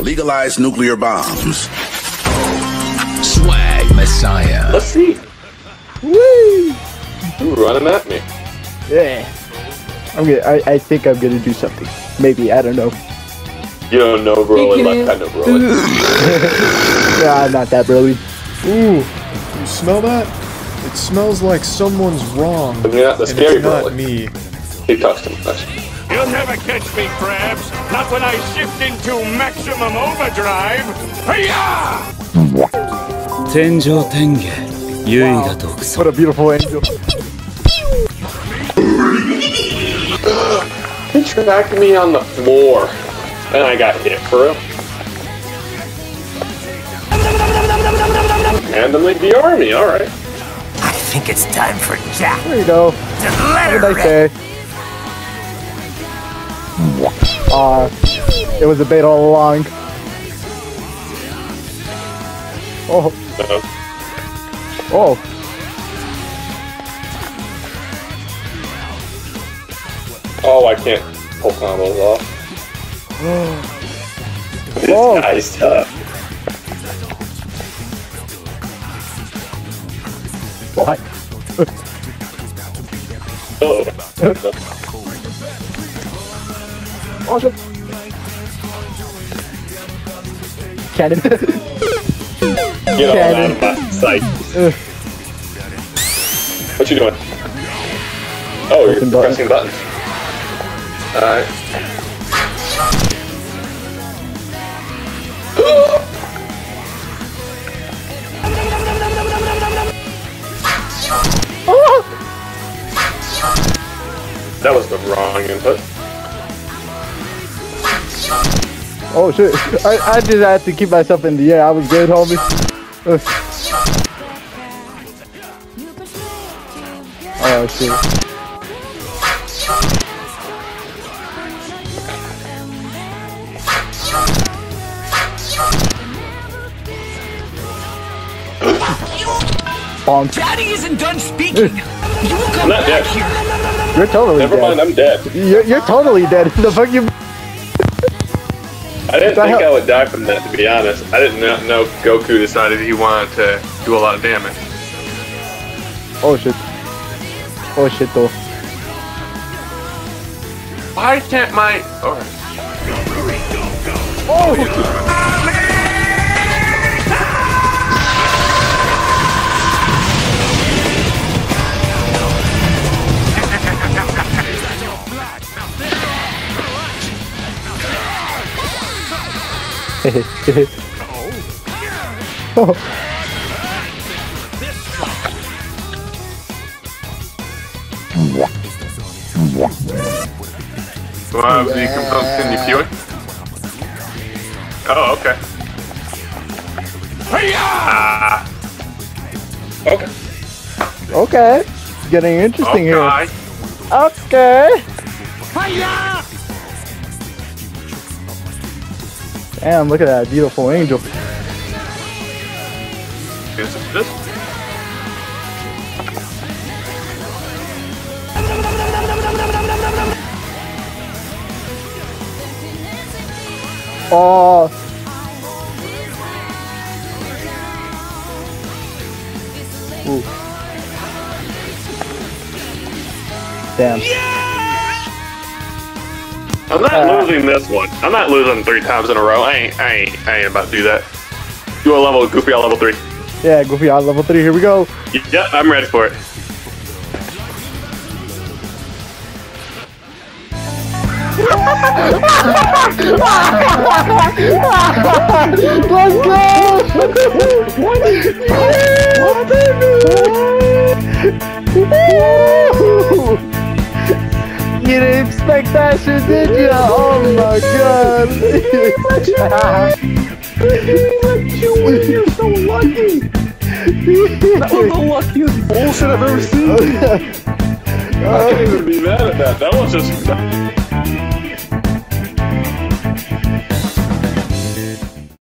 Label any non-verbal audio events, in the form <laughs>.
Legalize nuclear bombs. Swag Messiah. Let's see. Woo! Ooh, running at me. Yeah. I'm gonna. I, I think I'm gonna do something. Maybe I don't know. You don't know Broly like I know Broly. <laughs> Nah, not that brilliant. Ooh, you smell that? It smells like someone's wrong. But you're and scary it's not Broly. me. He talks too much. You'll never catch me, Krabs. Not when I shift into maximum overdrive. Hiya! Tenjo Tenge. Yui wow. What a beautiful angel. he tracked me on the floor. And I got hit for real. Randomly the army, alright. I think it's time for Jack. There you go. To let what did uh, it was a bait all along. Oh, oh. oh, I can't pull combos off. <gasps> this Oh. guy's tough. What? <laughs> Oh. <laughs> Awesome. Cannon. Get all Cannon. out of my sight. Ugh. What you doing? Oh, you're Pressing buttons. pressing buttons. Alright. Ah! That was the wrong input. Oh shit. I, I just had to keep myself in the air. I was good, homie. Ugh. Oh shit. <coughs> Bonk. Daddy isn't done speaking. You will come I'm not back dead. here. You're totally Never dead. mind, I'm dead. You're, you're totally dead. <laughs> The fuck you? I didn't think I would die from that, to be honest. I didn't know- Goku decided he wanted to do a lot of damage. Oh shit. Oh shit though. Why can't my... Alright. Oh, Well, you can continue viewing. Oh, okay. Ah. Okay. Okay. It's getting interesting Okay. here. Okay. Damn, look at that beautiful angel. Is this? Oh. Ooh. Damn. I'm not Uh, losing this one. I'm not losing three times in a row. I ain't, I ain't, I ain't about to do that. Do a level, Goofy on level three. Yeah, Goofy on level three. Here we go. Yep, I'm ready for it. <laughs> Let's go! <laughs> <laughs> Woo! You didn't expect that shit, did you? Oh my god! You're so lucky! That was the luckiest bullshit I've ever seen! I can't even be mad at that. That was just